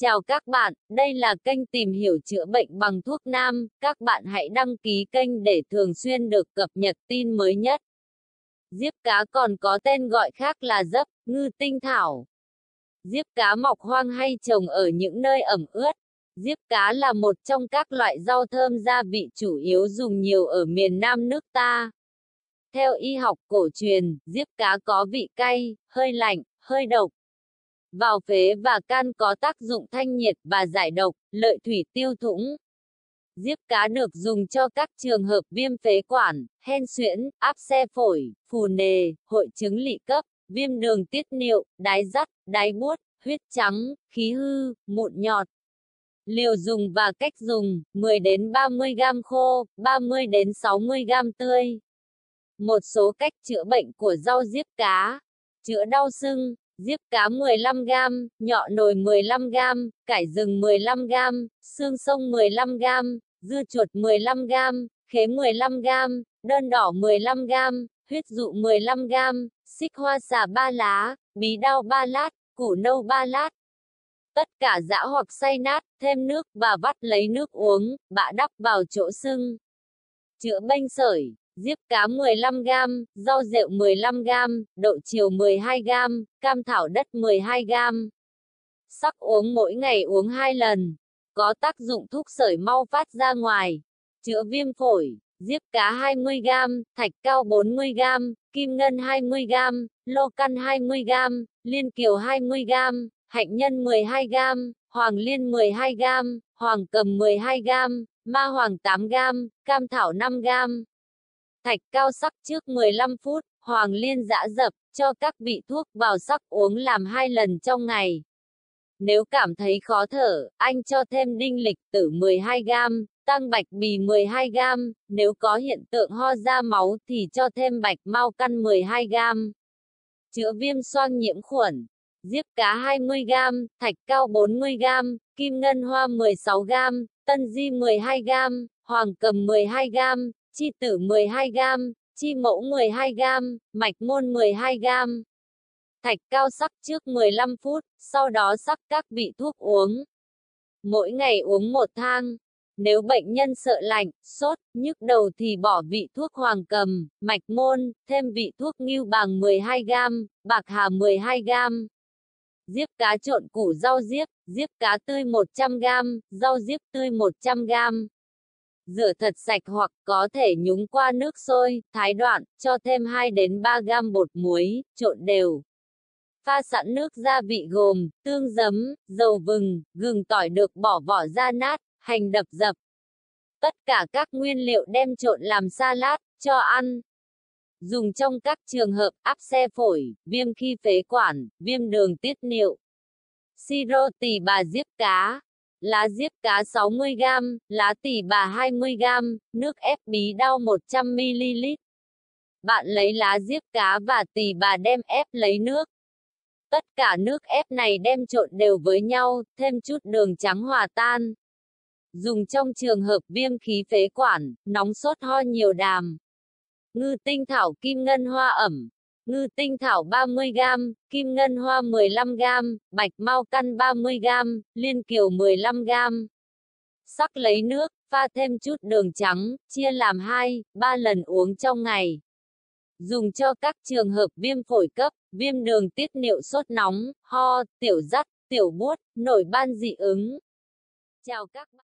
Chào các bạn, đây là kênh tìm hiểu chữa bệnh bằng thuốc nam. Các bạn hãy đăng ký kênh để thường xuyên được cập nhật tin mới nhất. Diếp cá còn có tên gọi khác là dấp, ngư tinh thảo. Diếp cá mọc hoang hay trồng ở những nơi ẩm ướt. Diếp cá là một trong các loại rau thơm gia vị chủ yếu dùng nhiều ở miền Nam nước ta. Theo y học cổ truyền, diếp cá có vị cay, hơi lạnh, hơi độc vào phế và can có tác dụng thanh nhiệt và giải độc, lợi thủy tiêu thủng. Diếp cá được dùng cho các trường hợp viêm phế quản, hen suyễn, áp xe phổi, phù nề, hội chứng lị cấp, viêm đường tiết niệu, đái dắt, đái buốt, huyết trắng, khí hư, mụn nhọt. Liều dùng và cách dùng, 10 đến 30 g khô, 30 đến 60 g tươi. Một số cách chữa bệnh của rau diếp cá. Chữa đau sưng, Diếp cá 15g, nhọ nồi 15g, cải rừng 15g, xương sông 15g, dưa chuột 15g, khế 15g, đơn đỏ 15g, huyết dụ 15g, xích hoa xà 3 lá, bí đao 3 lát, củ nâu 3 lát. Tất cả giã hoặc xay nát, thêm nước và vắt lấy nước uống, bạ đắp vào chỗ sưng. Chữa bệnh sởi, diếp cá 15g, rau rượu 15g, đậu chiều 12g, cam thảo đất 12g. Sắc uống mỗi ngày uống 2 lần, có tác dụng thúc sởi mau phát ra ngoài, chữa viêm phổi, diếp cá 20g, thạch cao 40g, kim ngân 20g, lô căn 20g, liên kiều 20g, hạnh nhân 12g, hoàng liên 12g, hoàng cầm 12g, ma hoàng 8g, cam thảo 5g, Thạch cao sắc trước 15 phút, hoàng liên dã dập, cho các vị thuốc vào sắc uống làm hai lần trong ngày. Nếu cảm thấy khó thở, anh cho thêm đinh lịch tử 12 gam, tăng bạch bì 12 gam, nếu có hiện tượng ho ra máu thì cho thêm bạch mau căn 12 gam. Chữa viêm xoang nhiễm khuẩn, diếp cá 20 gam, thạch cao 40 gam, kim ngân hoa 16 gam, tân di 12 gam, hoàng cầm 12 gam, chi tử 12 gam, chi mẫu 12 gam, mạch môn 12 gam, Thạch cao sắc trước 15 phút, sau đó sắc các vị thuốc uống. Mỗi ngày uống một thang. Nếu bệnh nhân sợ lạnh, sốt, nhức đầu thì bỏ vị thuốc hoàng cầm, mạch môn, thêm vị thuốc ngưu bàng 12 gam, bạc hà 12 gam. Diếp cá trộn củ rau diếp, diếp cá tươi 100 gam, rau diếp tươi 100 gam. Rửa thật sạch hoặc có thể nhúng qua nước sôi, thái đoạn, cho thêm 2 đến 3 gam bột muối, trộn đều. Pha sẵn nước gia vị gồm, tương giấm, dầu vừng, gừng tỏi được bỏ vỏ ra nát, hành đập dập. Tất cả các nguyên liệu đem trộn làm salad, cho ăn. Dùng trong các trường hợp áp xe phổi, viêm khi phế quản, viêm đường tiết niệu. Siro tỳ bà diếp cá, lá diếp cá 60g, lá tỉ bà 20g, nước ép bí đao 100ml. Bạn lấy lá diếp cá và tỉ bà đem ép lấy nước. Tất cả nước ép này đem trộn đều với nhau, thêm chút đường trắng hòa tan. Dùng trong trường hợp viêm khí phế quản, nóng sốt ho nhiều đàm. Ngư tinh thảo kim ngân hoa ẩm, ngư tinh thảo 30g, kim ngân hoa 15g, bạch mau căn 30g, liên kiều 15g. Sắc lấy nước, pha thêm chút đường trắng, chia làm 2, 3 lần uống trong ngày. Dùng cho các trường hợp viêm phổi cấp, viêm đường tiết niệu sốt nóng, ho, tiểu dắt, tiểu buốt, nổi ban dị ứng. Chào các bạn.